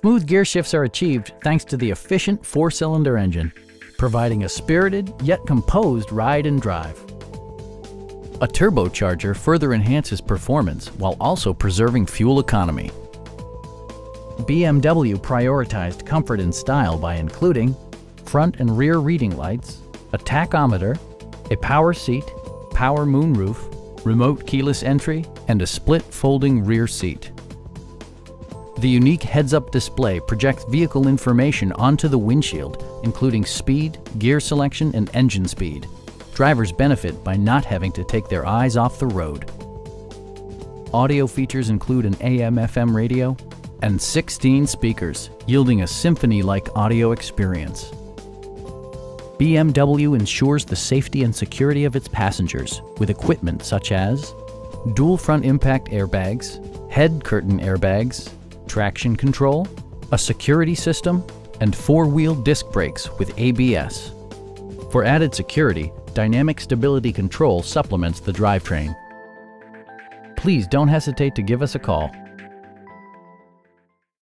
Smooth gear shifts are achieved thanks to the efficient four-cylinder engine, providing a spirited yet composed ride and drive. A turbocharger further enhances performance while also preserving fuel economy. BMW prioritized comfort and style by including front and rear reading lights, a tachometer, a power seat, power moonroof, remote keyless entry, and a split folding rear seat. The unique heads-up display projects vehicle information onto the windshield, including speed, gear selection, and engine speed. Drivers benefit by not having to take their eyes off the road. Audio features include an AM-FM radio and 16 speakers, yielding a symphony-like audio experience. BMW ensures the safety and security of its passengers with equipment such as dual front impact airbags, head curtain airbags, traction control, a security system, and four-wheel disc brakes with ABS. For added security, Dynamic Stability Control supplements the drivetrain. Please don't hesitate to give us a call